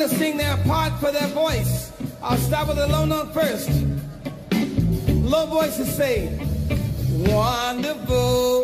to sing their part for their voice. I'll start with the low note first. Low voices say, wonderful.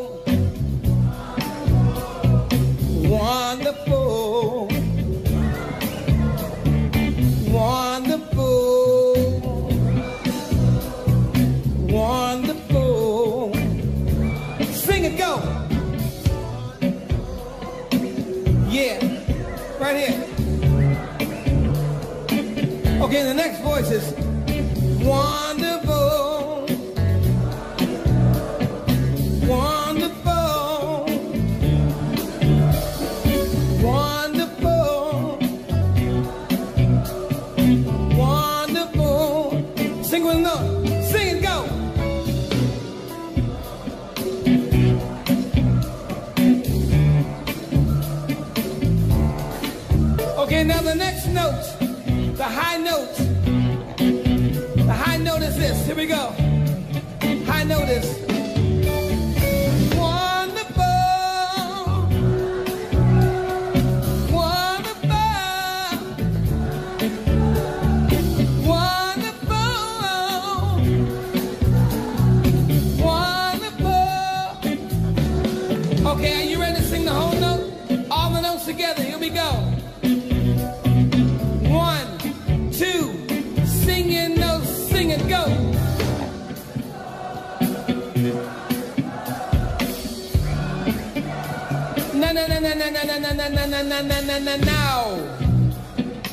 now.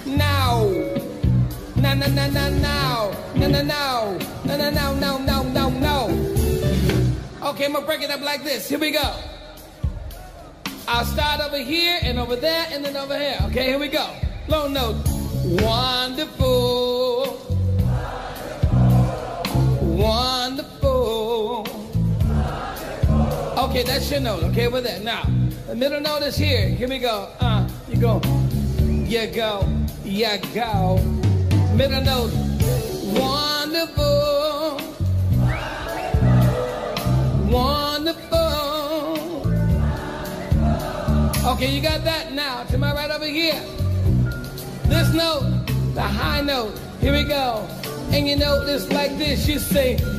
Now. Na na na na now. Na na now. Na na now now now now now. Okay, I'm gonna break it up like this. Here we go. I'll start over here and over there and then over here. Okay, here we go. Low note. Wonderful. Wonderful. Wonderful. Okay, that's your note. Okay, with that. Now, the middle note is here. Here we go. You go, you go, you go. Middle note, wonderful, wonderful. Okay, you got that now. To my right over here. This note, the high note. Here we go. And you know, it's like this. You say.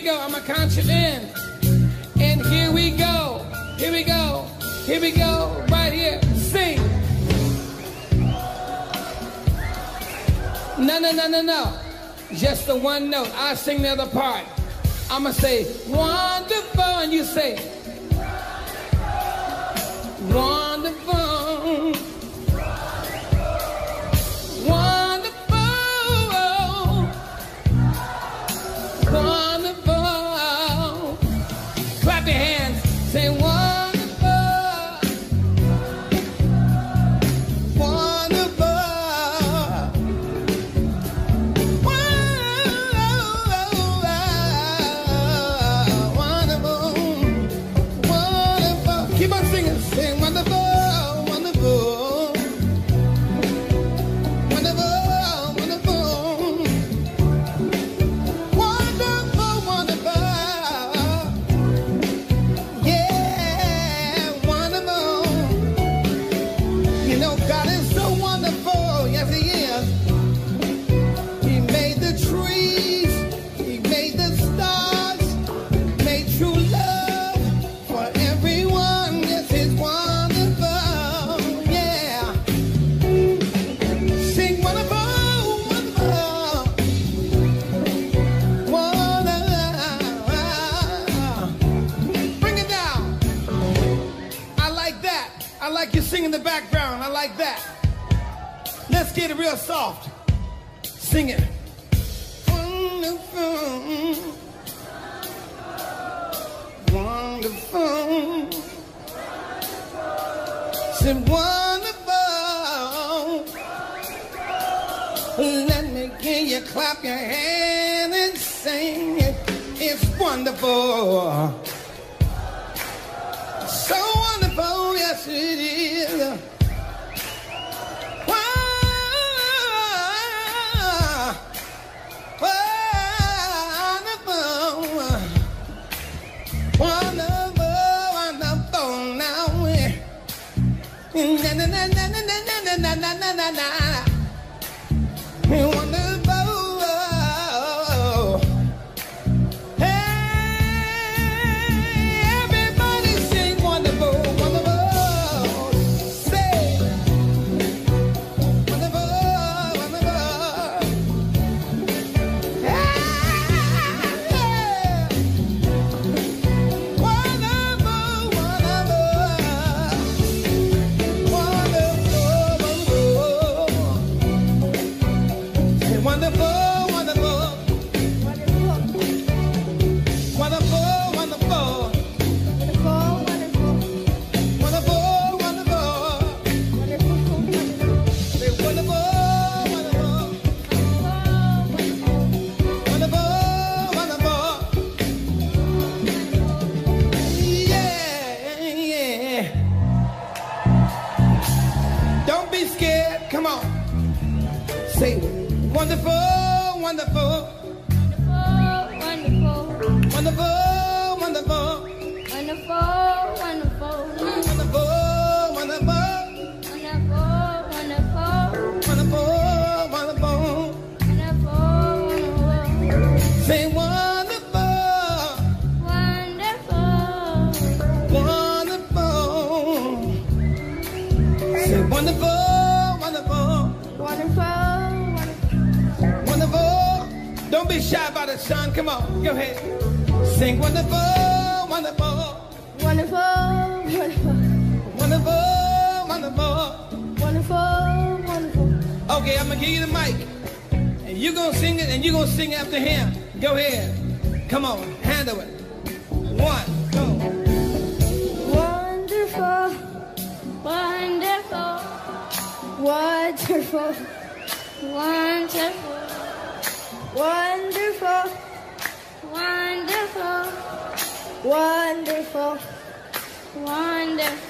Go. I'm you in. And here we go. Here we go. Here we go. Right here. Sing. No, no, no, no, no. Just the one note. I sing the other part. I'm gonna say wonderful, and you say I like you singing in the background. I like that. Let's get it real soft. Sing it. Wonderful. Wonderful. Say wonderful. Let me hear you clap your hands and sing it. It's wonderful. So wonderful, yes it is. Na na na na na na na na na na wonderful. Be shy about it, son. Come on, go ahead. Sing wonderful, wonderful, wonderful, wonderful. Wonderful, wonderful, wonderful. Okay, I'm gonna give you the mic. And you're gonna sing it and you're gonna sing after him. Go ahead. Come on, handle it. One, go. Wonderful, wonderful, wonderful, wonderful, wonderful, wonderful, wonderful, wonderful.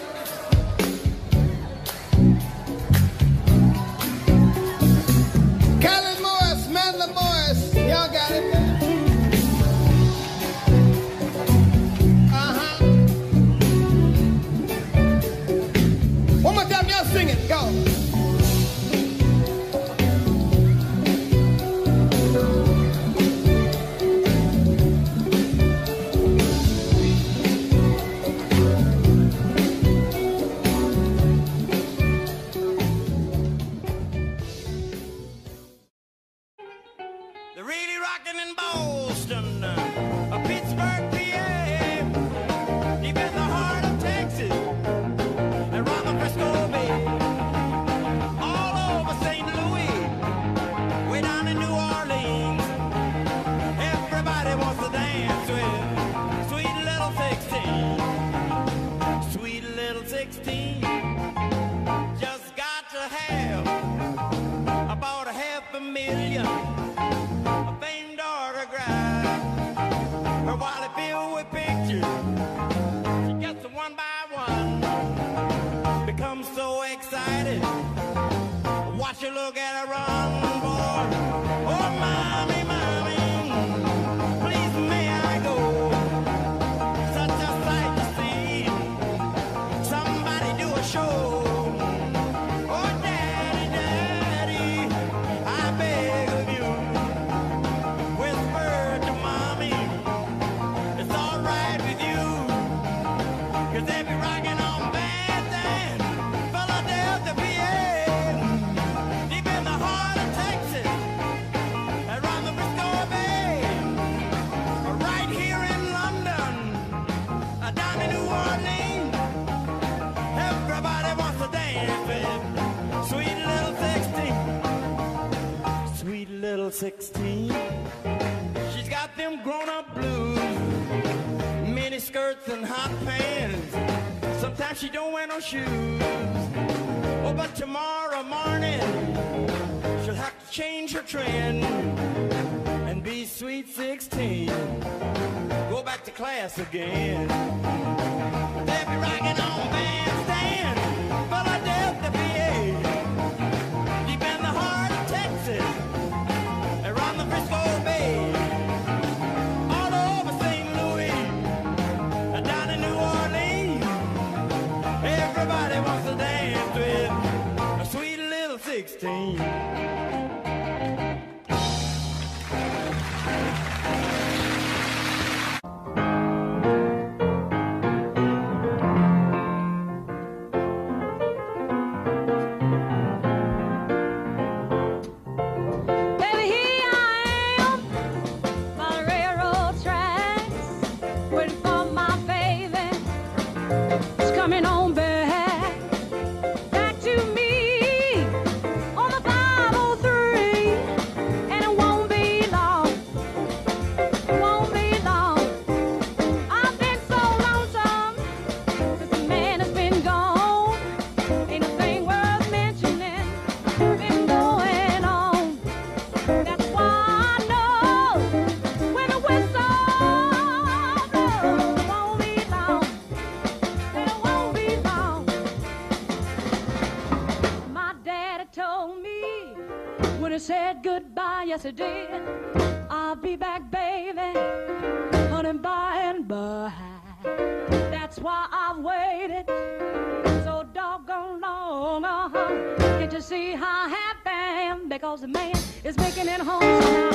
You. yes it did. I'll be back, baby, honey, by and by. That's why I've waited so doggone long. Uh-huh. Can't you see how happy I am because the man is making it home. So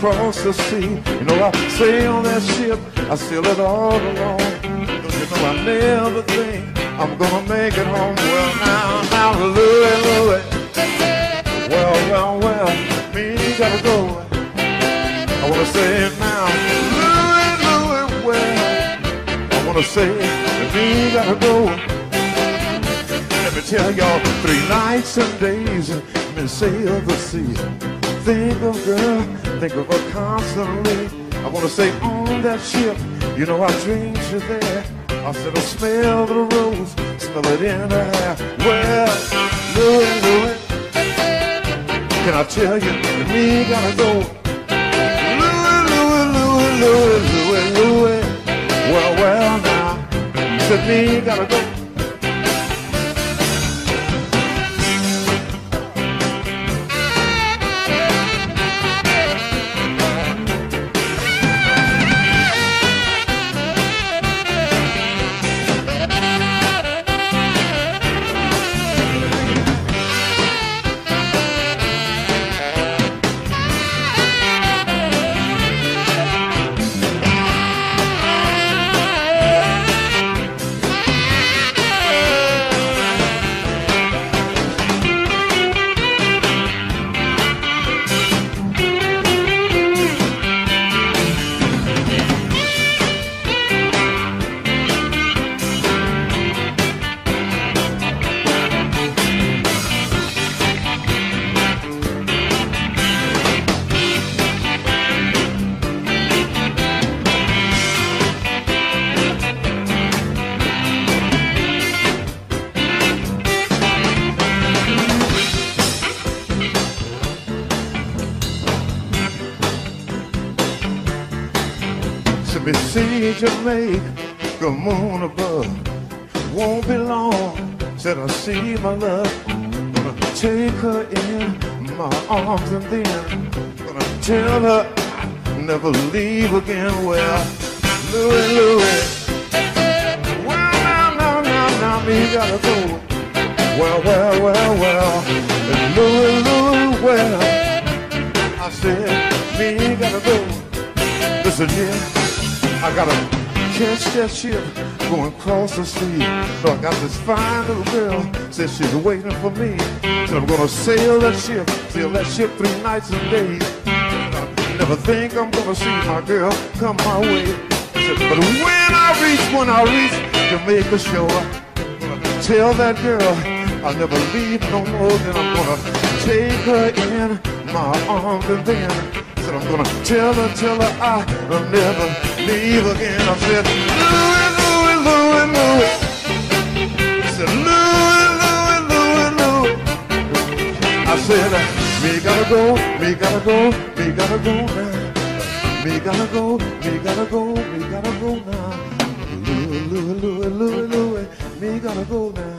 across the sea. You know, I sail that ship, I sail it all alone. Don't you know I never think I'm gonna make it home. Well, now, now, Louie. Well, well, well, me gotta go. I wanna say it now. Louie, well. I wanna say it, me gotta go. Let me tell y'all, three nights and days, me sail the sea. Think of girl, think of her constantly. I wanna say oh, on that ship, you know I dreamed you there. I said I smell the rose, smell it in the air. Well, Louie, Louie, can I tell you, that me gotta go. Louie, Louie, Louie, Louie, Louie, Louie. Well, well now, said me gotta go. Leave. Well, Louie, Louie. Well, now, now, now, now, me gotta go. Well, well, well, well. And Louie, Louie, well. I said, me gotta go. Listen here, I gotta catch that ship going across the sea. No, I got this fine little girl, says she's waiting for me. So I'm gonna sail that ship, sail that ship three nights and days. I think I'm gonna see my girl come my way. But when I reach, when I reach Jamaica shore, tell that girl I'll never leave no more. Then I'm gonna take her in my arms and then said I'm gonna tell her, tell her I'll never leave again. I said, Louie, Louie, Louie, Louie. I said, Louie, Louie, Louie, Louie. I said, me gotta go, we gotta go, me gotta go now. Me gotta go, me gotta go, me gotta go now. Louie, Louie, Louie, Louie, Louie, me gotta go now.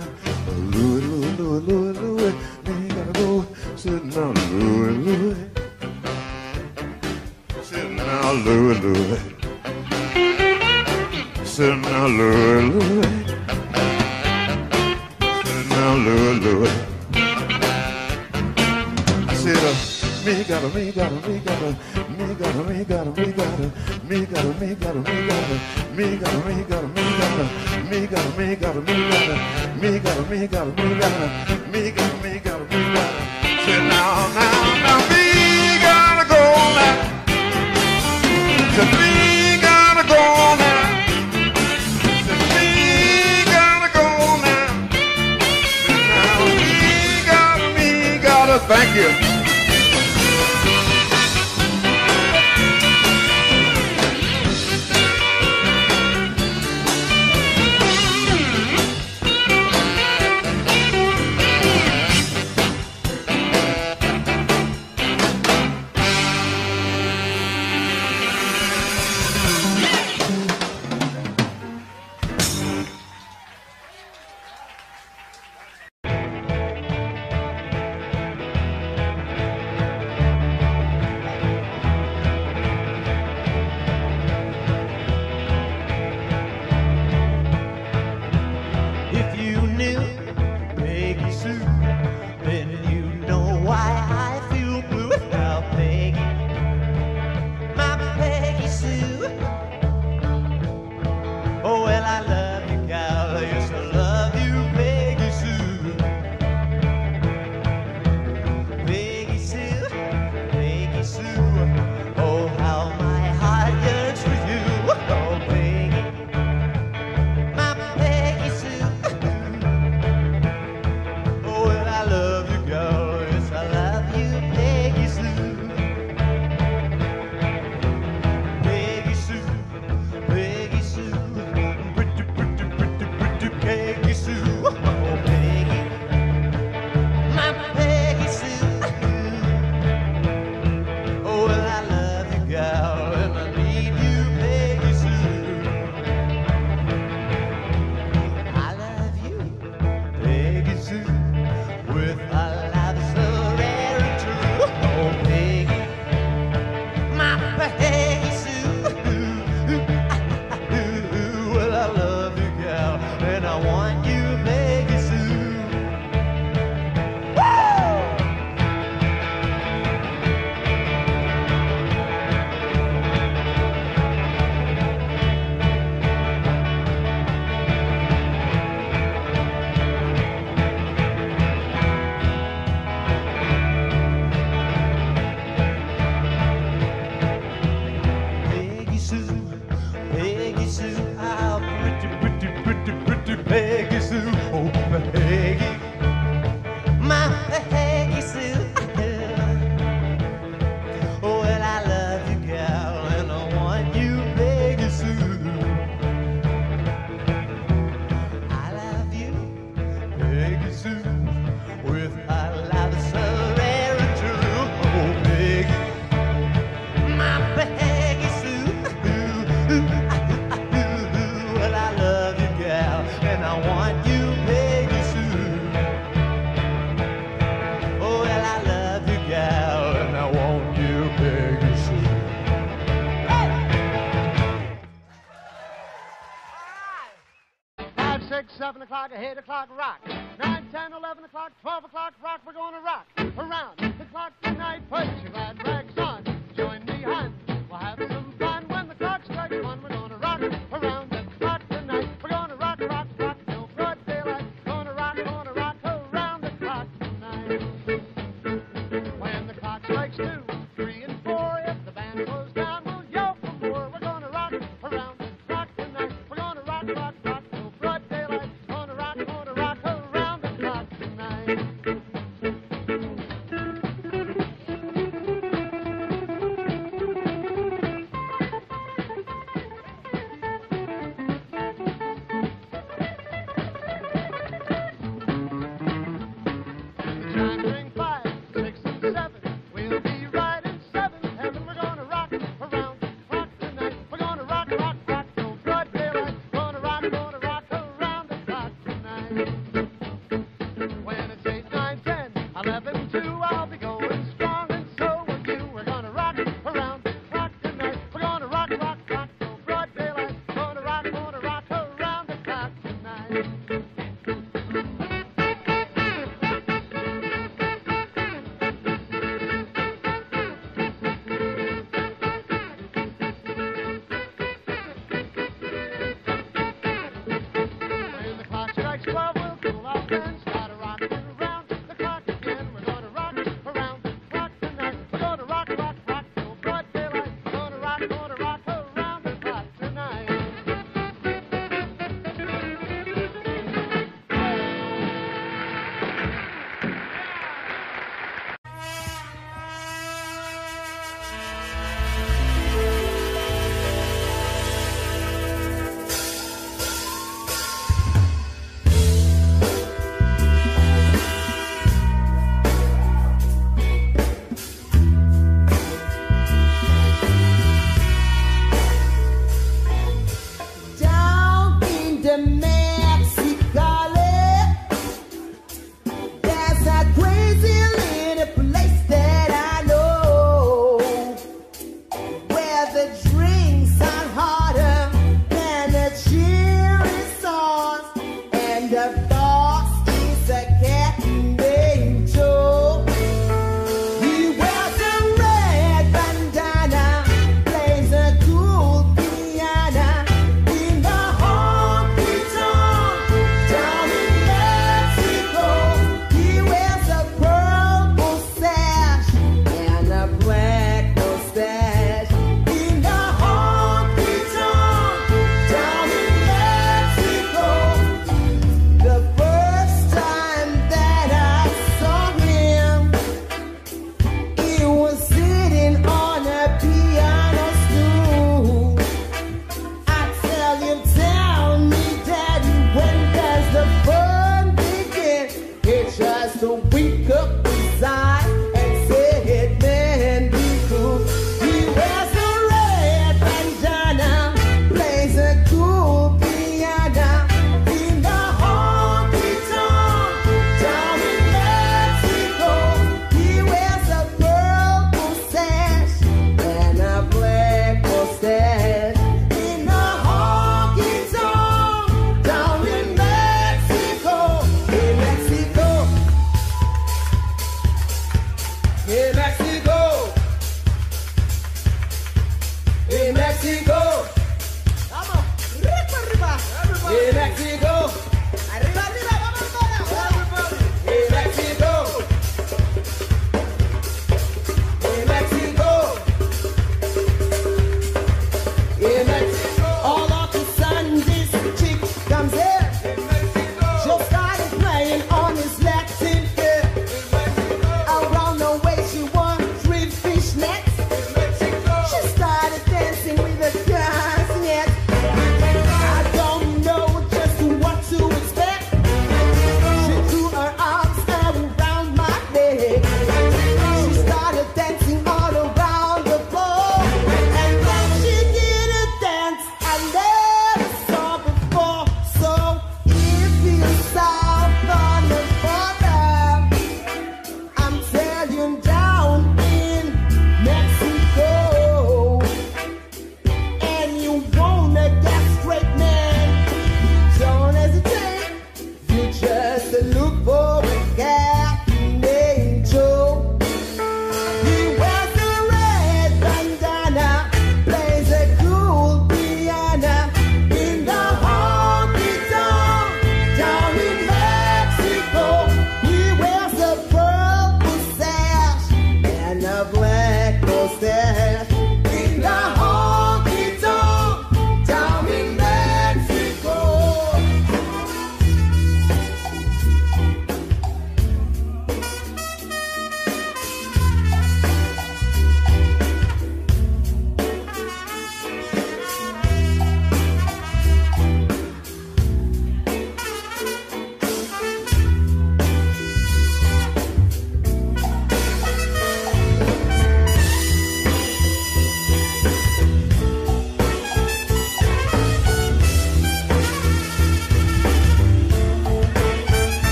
7 o'clock, 8 o'clock, rock. 9, 10, 11 o'clock, 12 o'clock, rock. We're going to rock around the clock tonight. Put your glad rags on. Join me, hon. We'll have some fun when the clock strikes one. We're going to rock around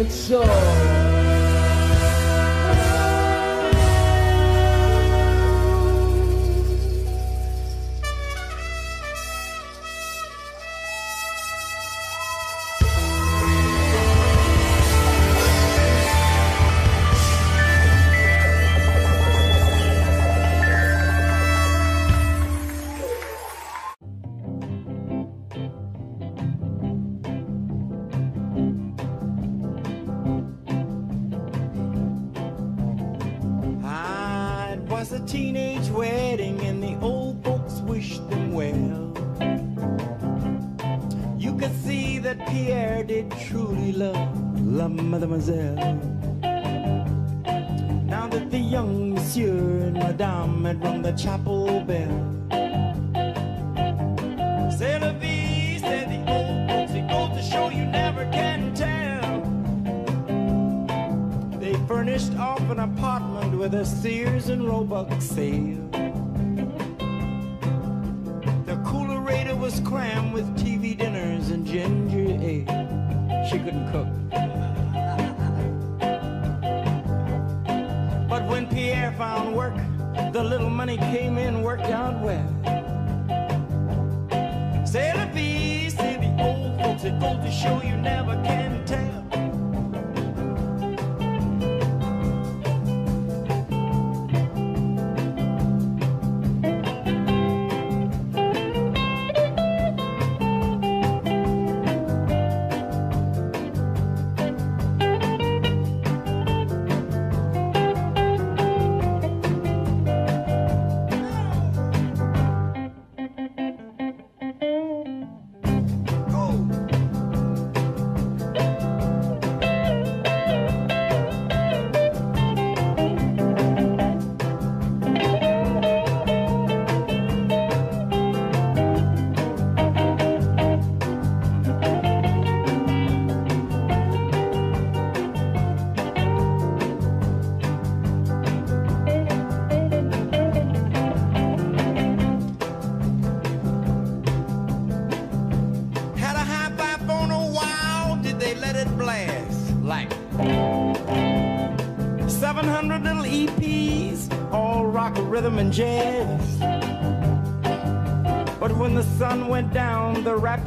it's all.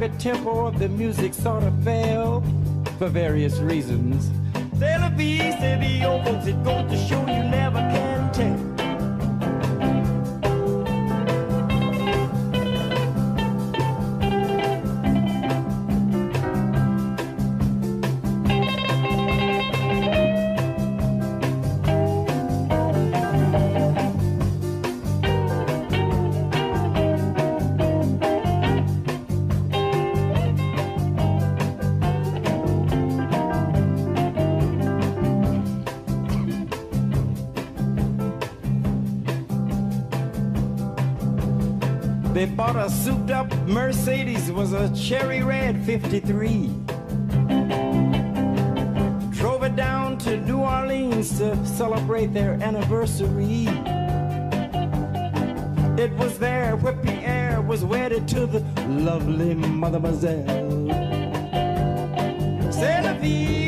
rapid tempo of the music sort of fell for various reasons. There'll be, folks, it goes to show They bought a souped up Mercedes, was a cherry red 53. Drove it down to New Orleans to celebrate their anniversary. It was there where Pierre was wedded to the lovely mademoiselle. C'est la vie.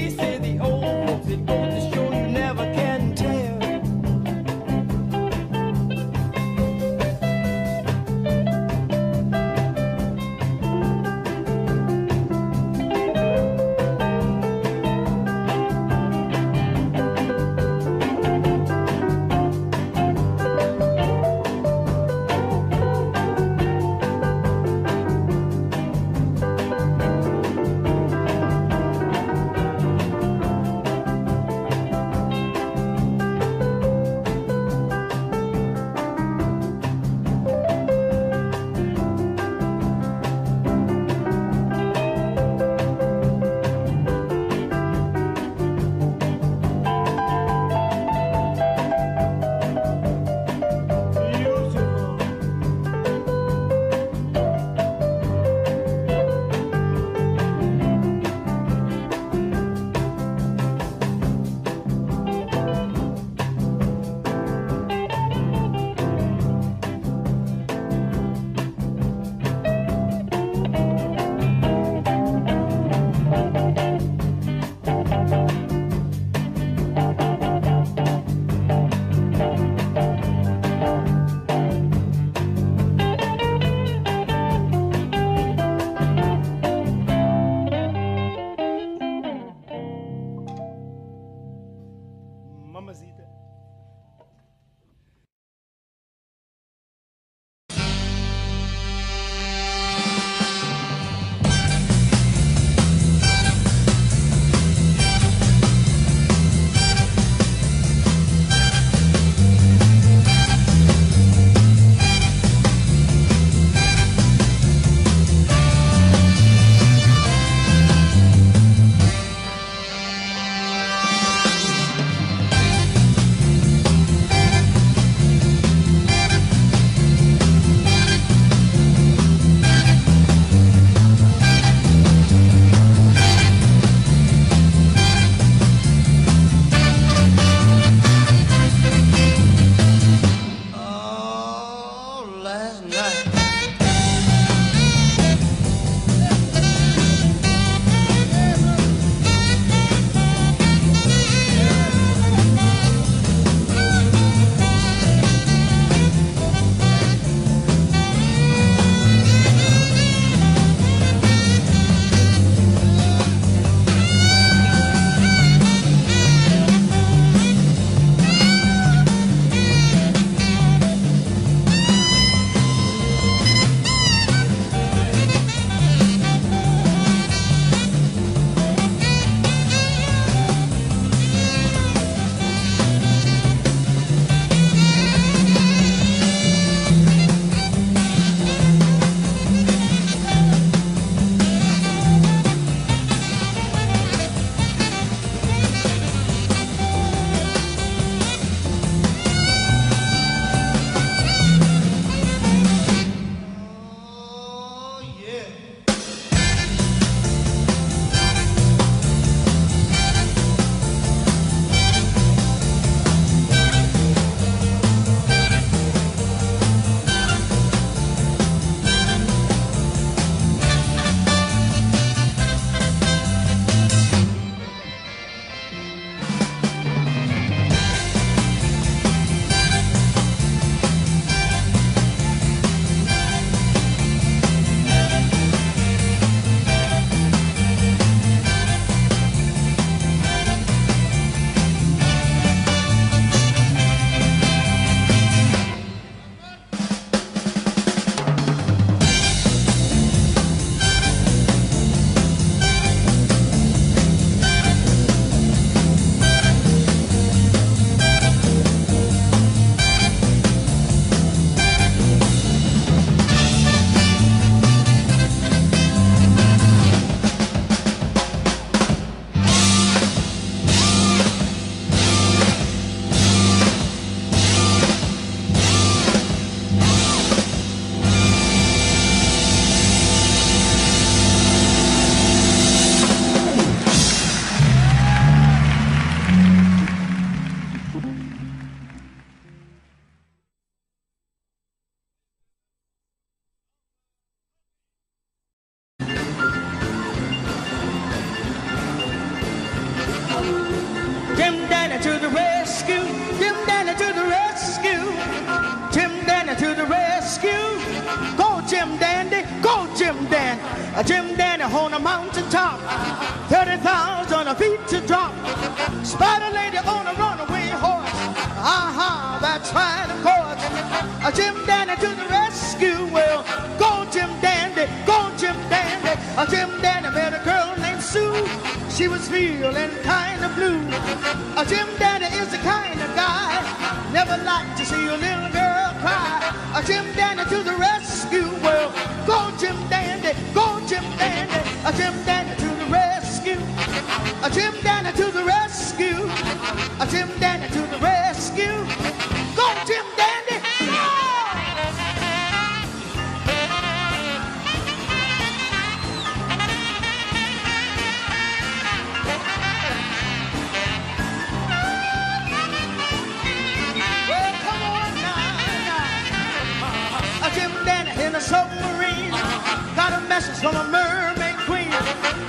From a mermaid queen.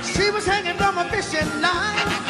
She was hanging from a fishing line.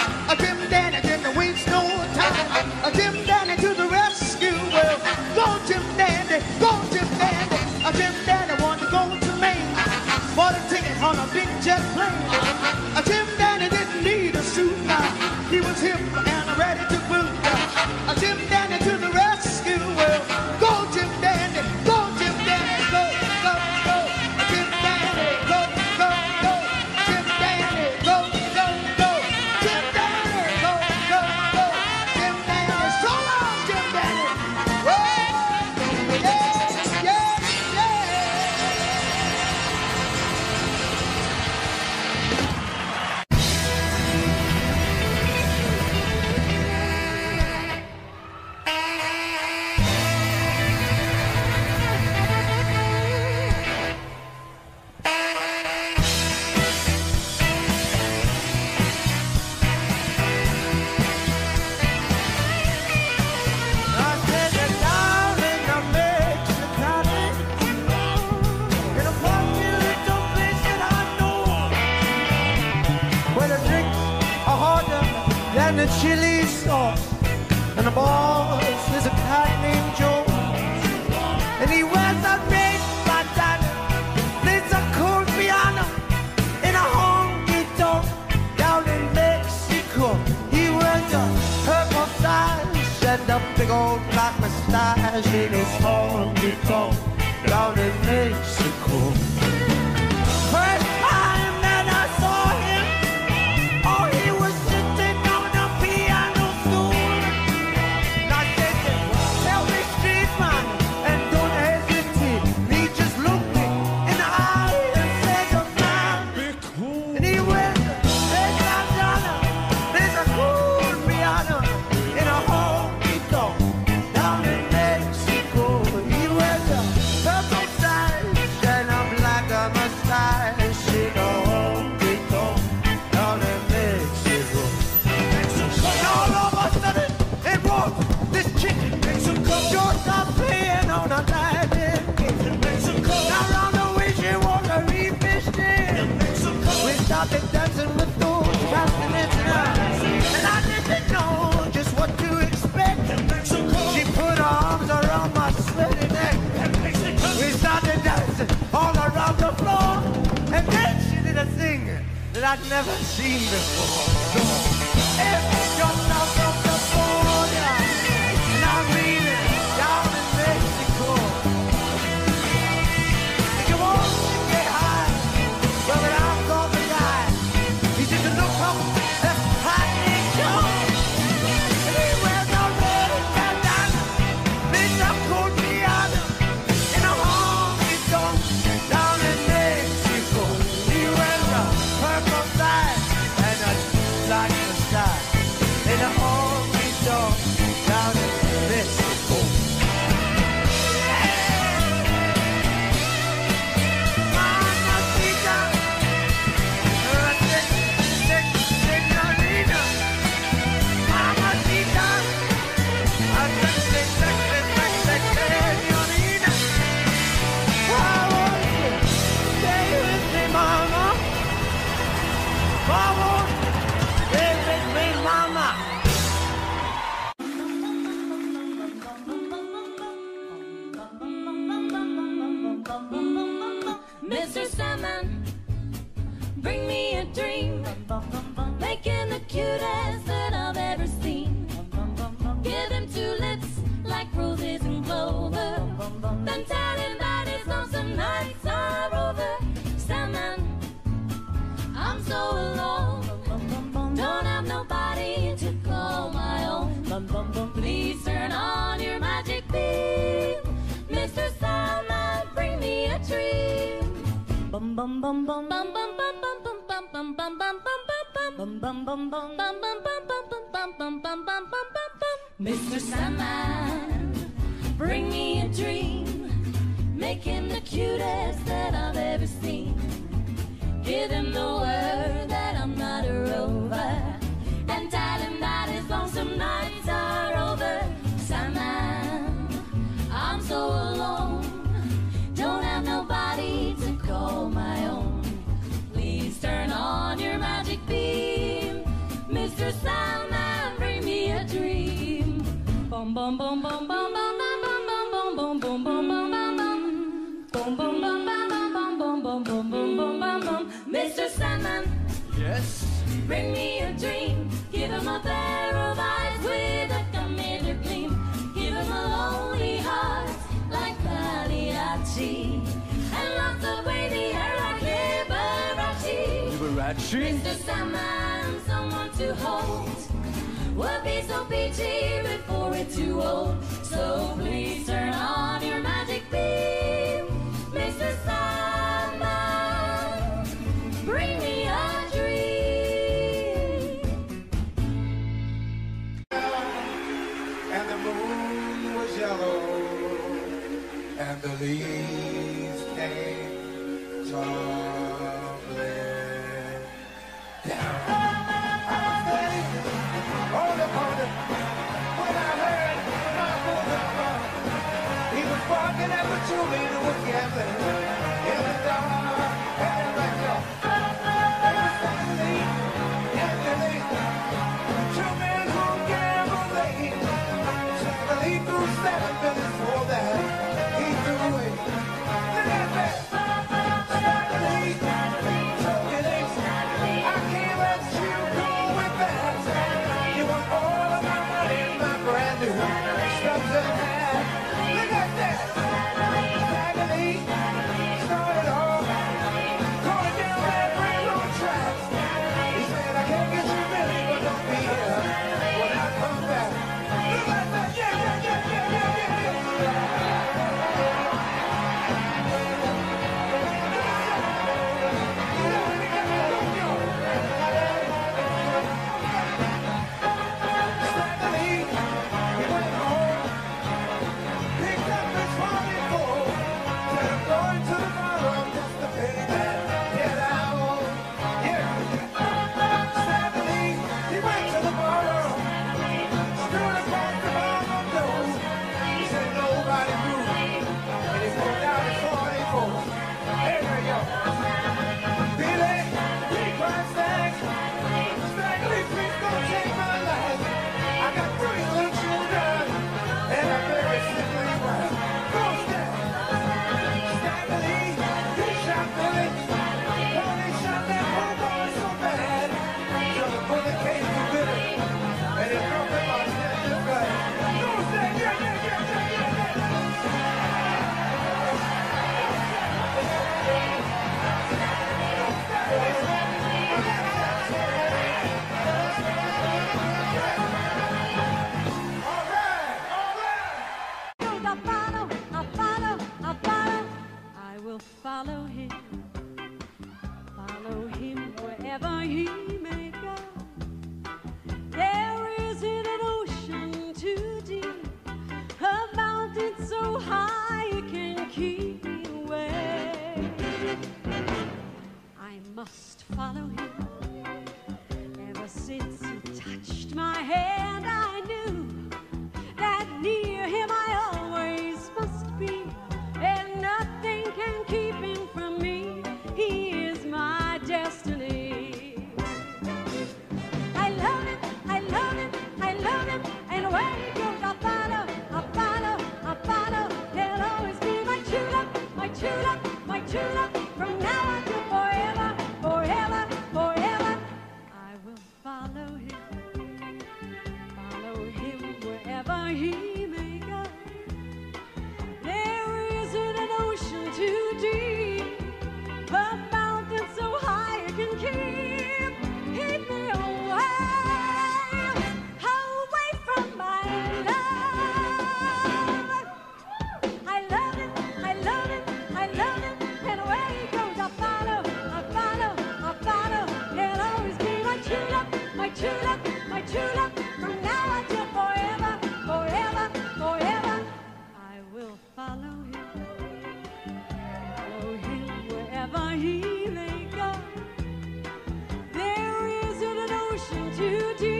Ocean too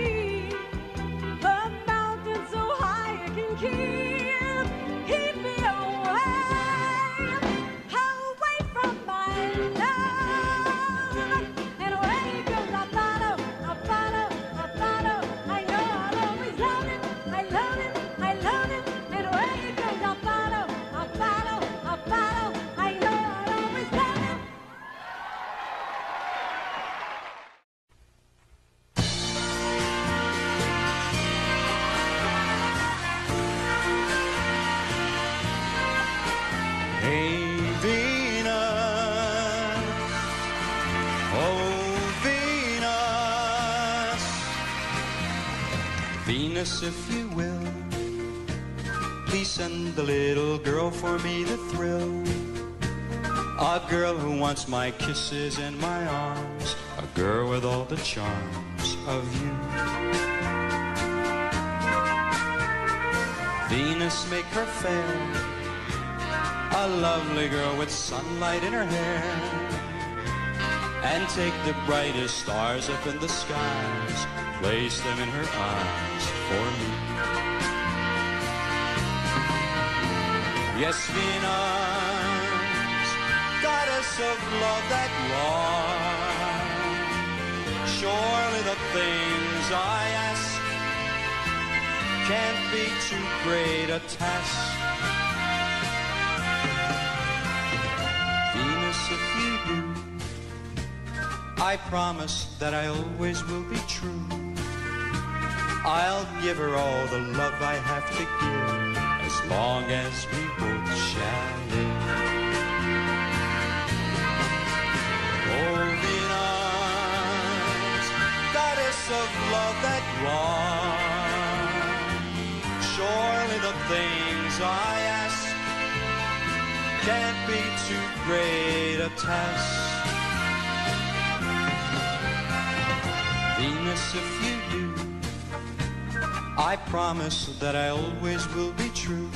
Venus, if you will. Please send the little girl for me the thrill. A girl who wants my kisses and my arms. A girl with all the charms of you. Venus, make her fair. A lovely girl with sunlight in her hair. And take the brightest stars up in the skies. Place them in her eyes for me. Yes, Venus, goddess of love that you. Surely the things I ask can't be too great a task. Venus, if you do, I promise that I always will be true. I'll give her all the love I have to give as long as we both shall live. Oh, Venus, goddess of love that are. Surely the things I ask can't be too great a task. Venus, if you do, I promise that I always will be true.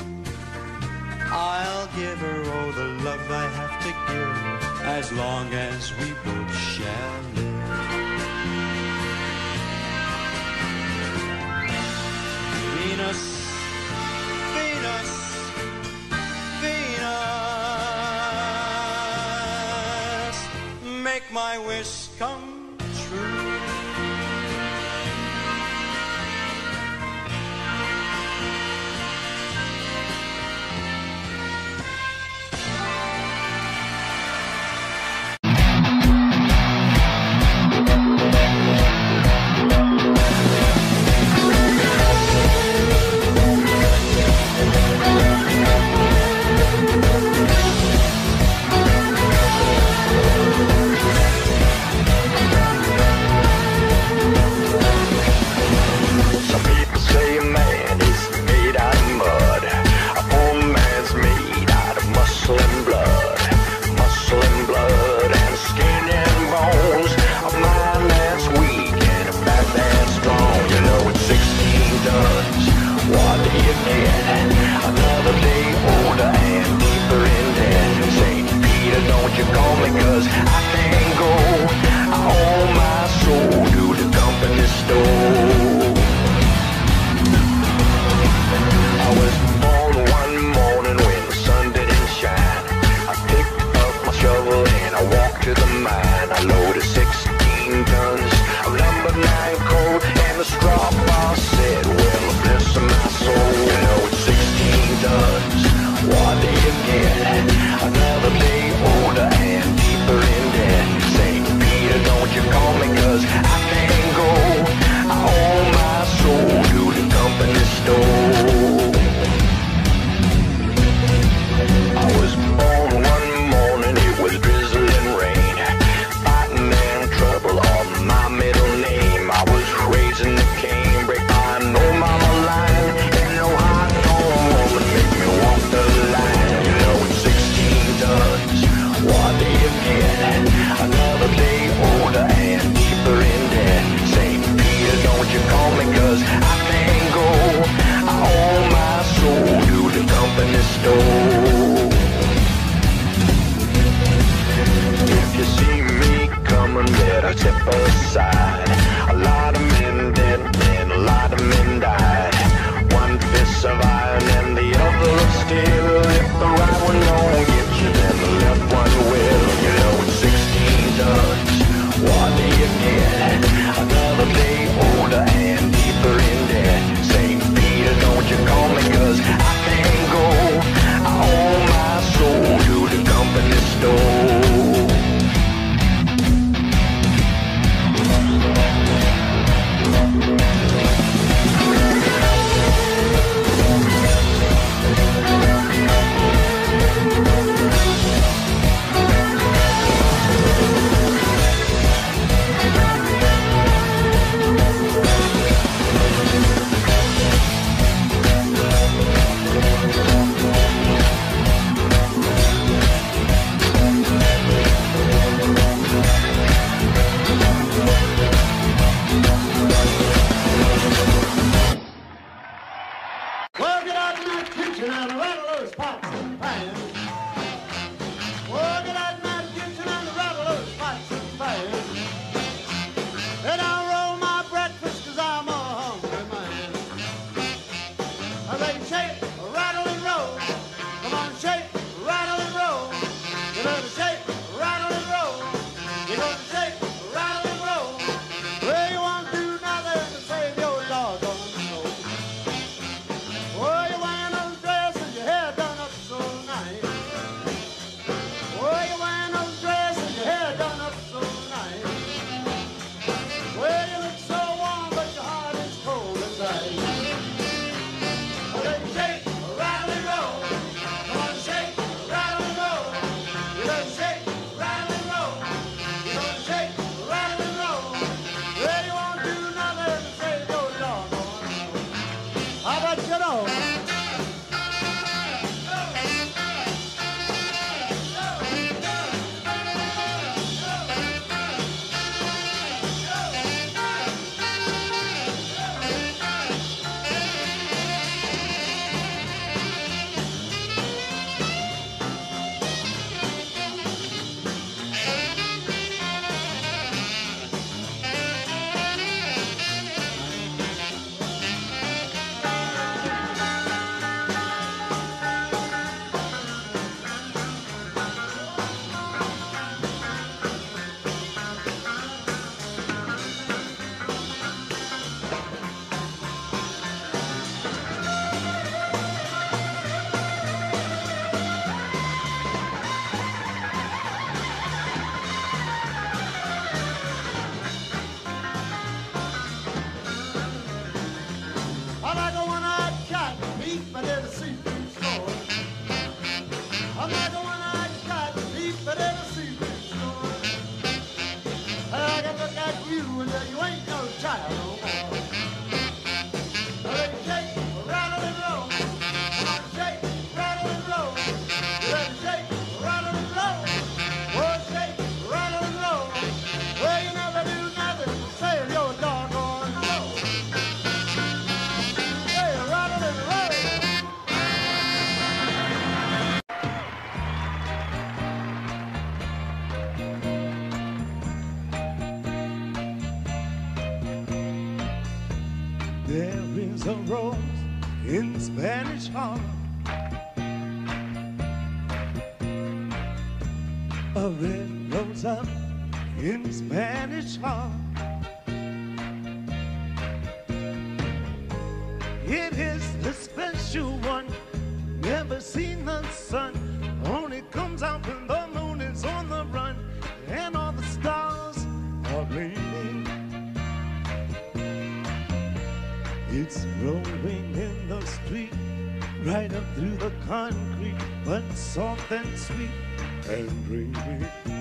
I'll give her all the love I have to give as long as we both shall live. Venus, Venus, Venus, make my wish come sweet and dreamy.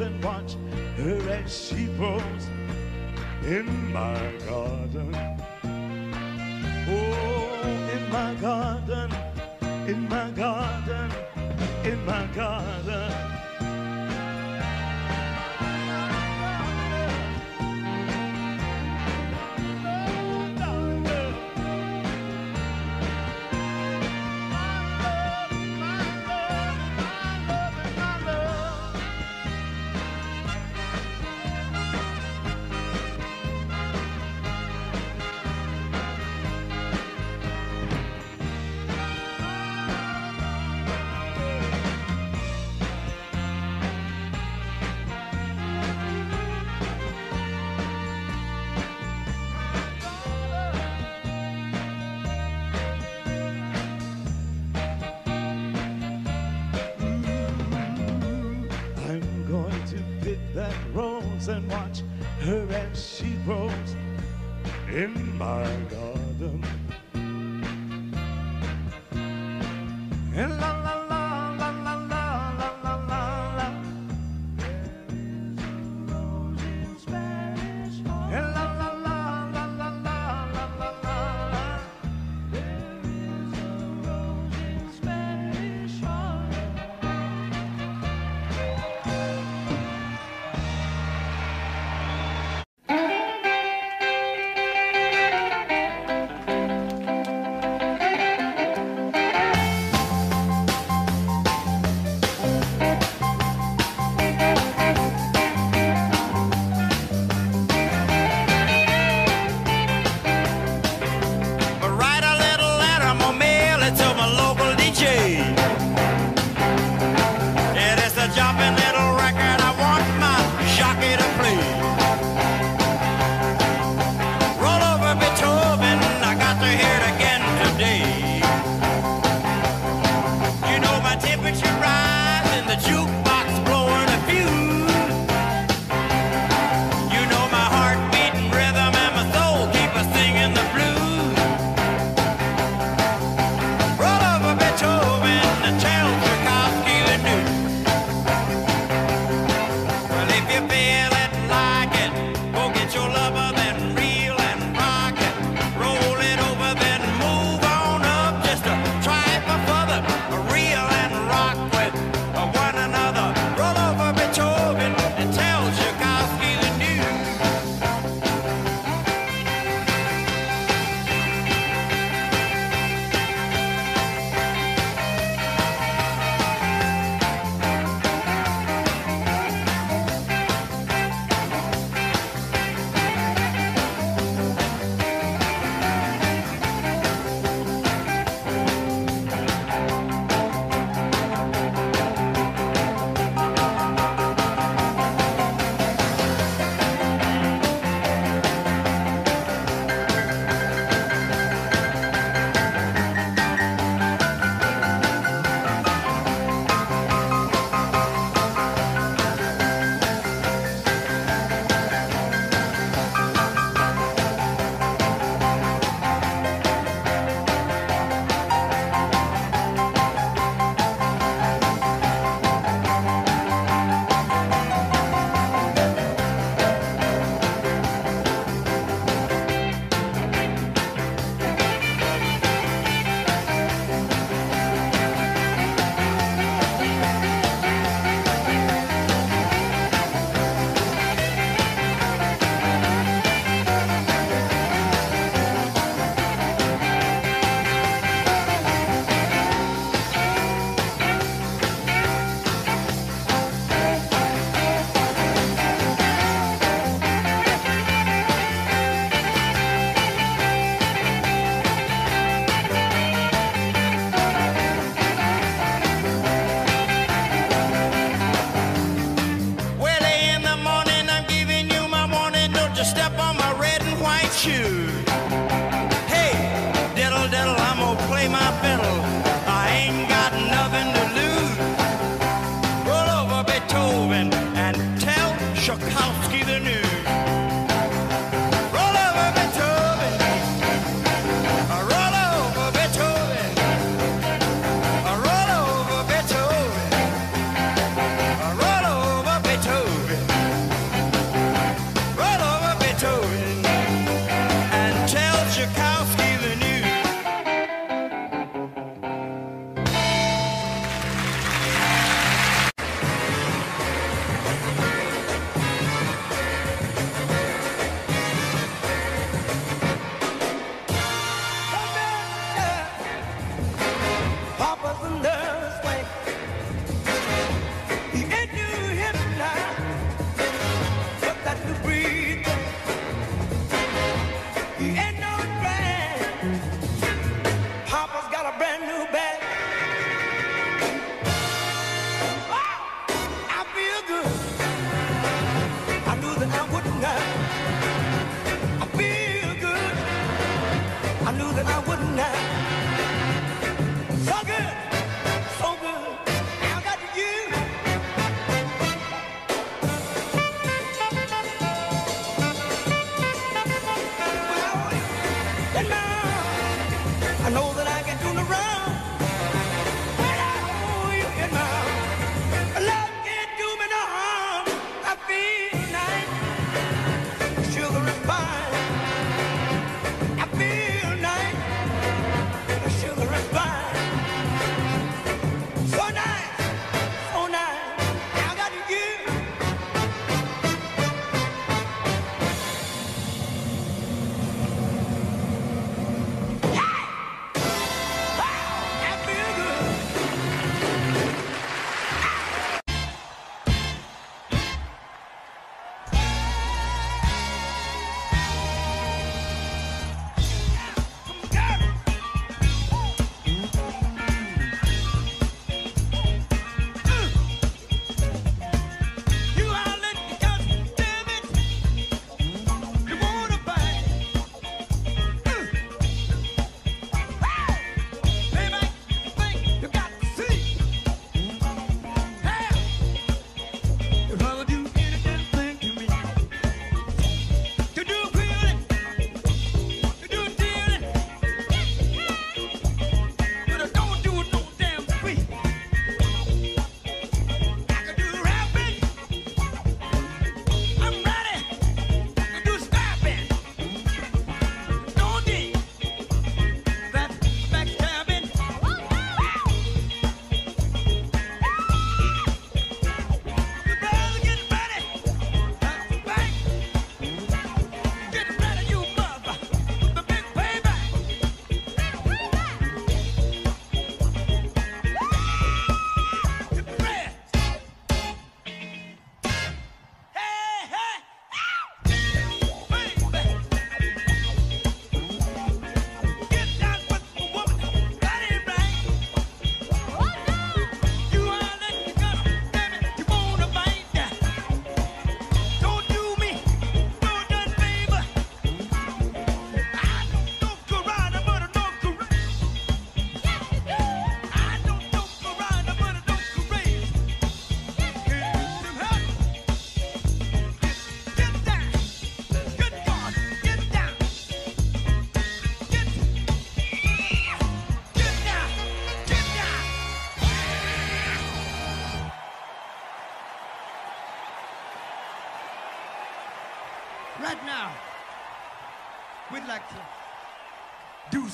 and watch her as she grows in my garden.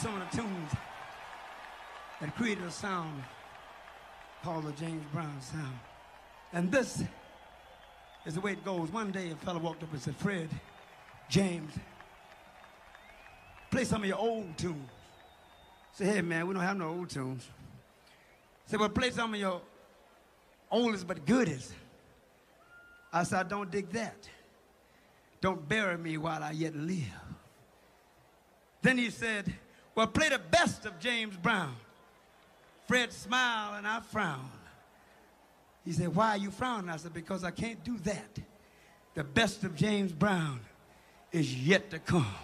some of the tunes that created a sound called the James Brown sound. And this is the way it goes. One day a fellow walked up and said, Fred, James, play some of your old tunes. I said, hey man, we don't have no old tunes. I said, well, play some of your oldest but goodest. I said, don't dig that. Don't bury me while I yet live. Then he said, well, play the best of James Brown. Fred smiled and I frowned. He said, Why are you frowning? I said, Because I can't do that. The best of James Brown is yet to come.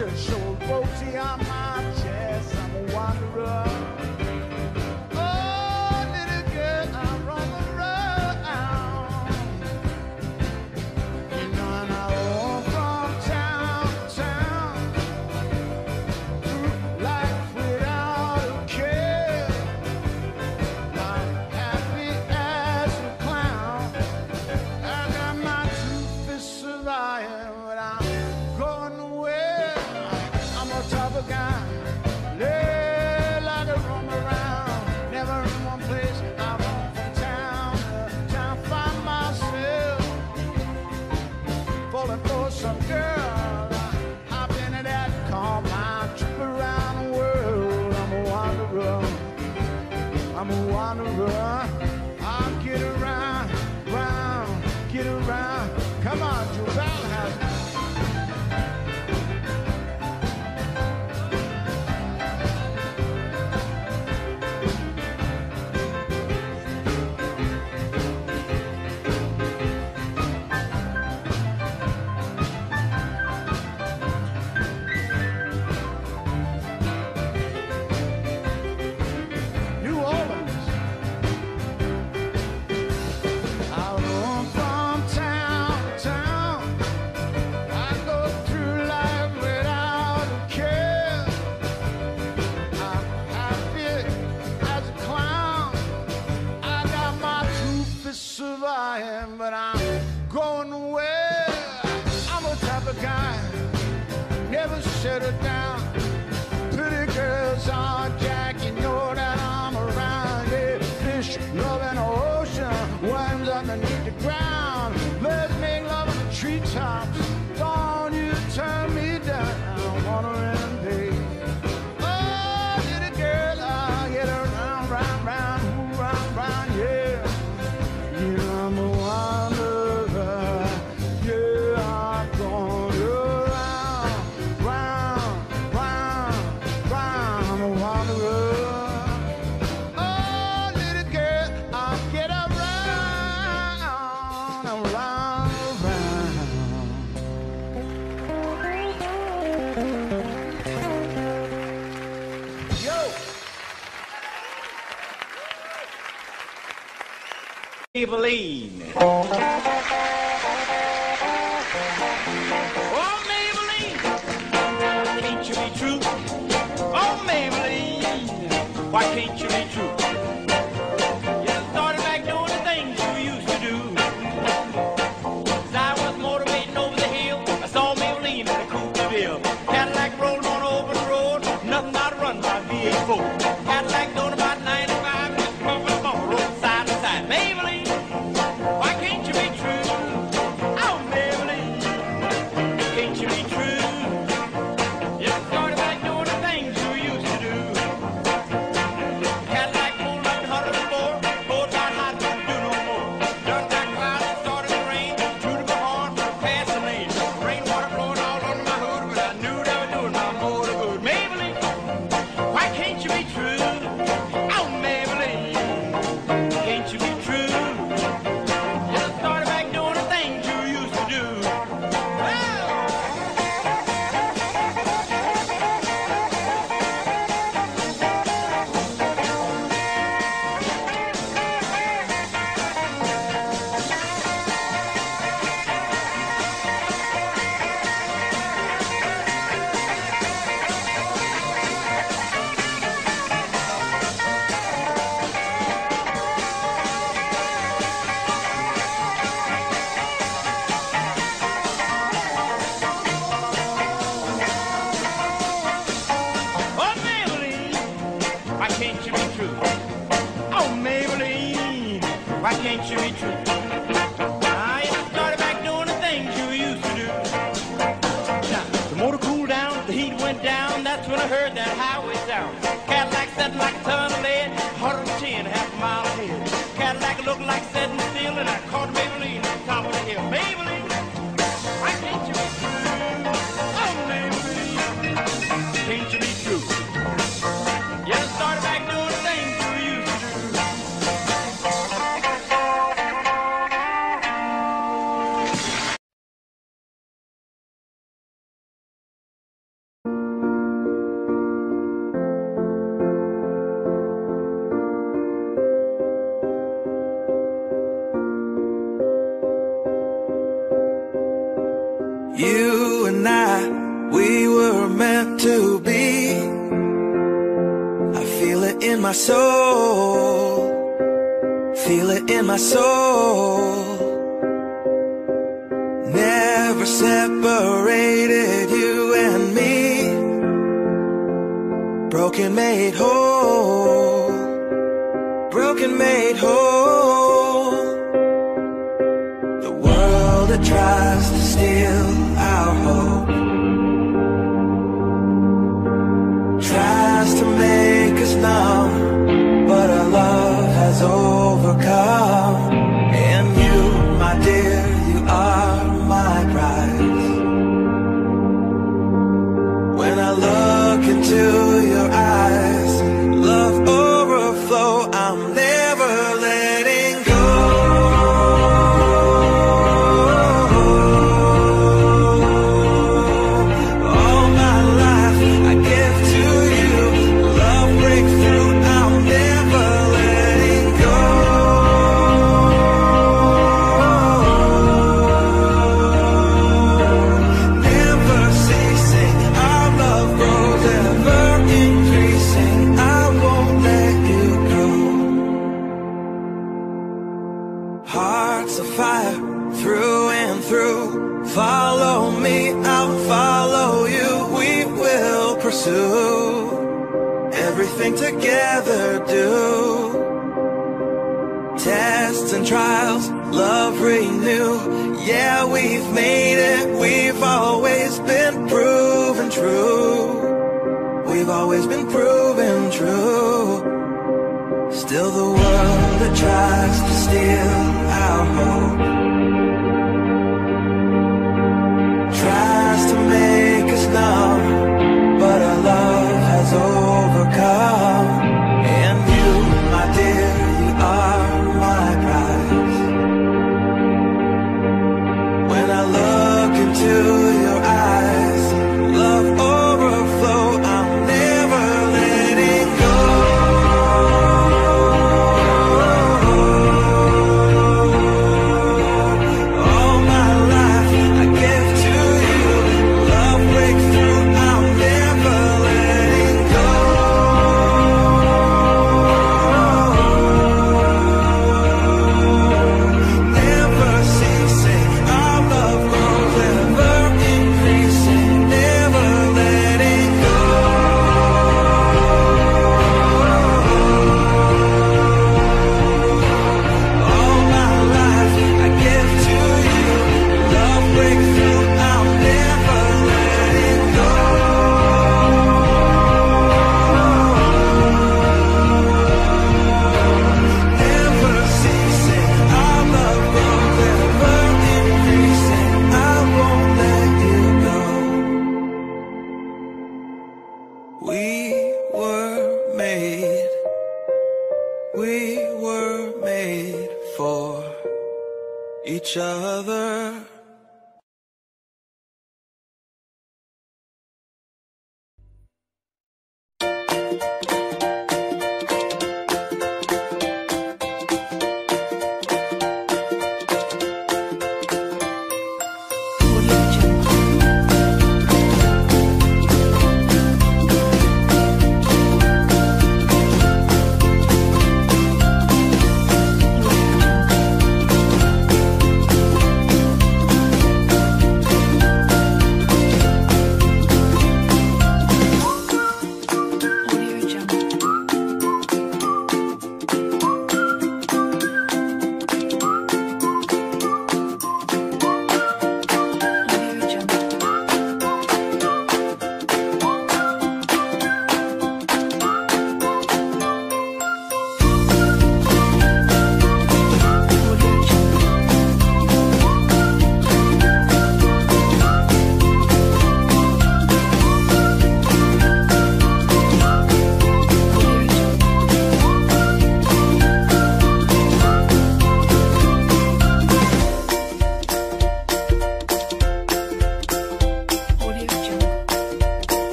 My shirt, show Rosie on my chest. I'm a wanderer.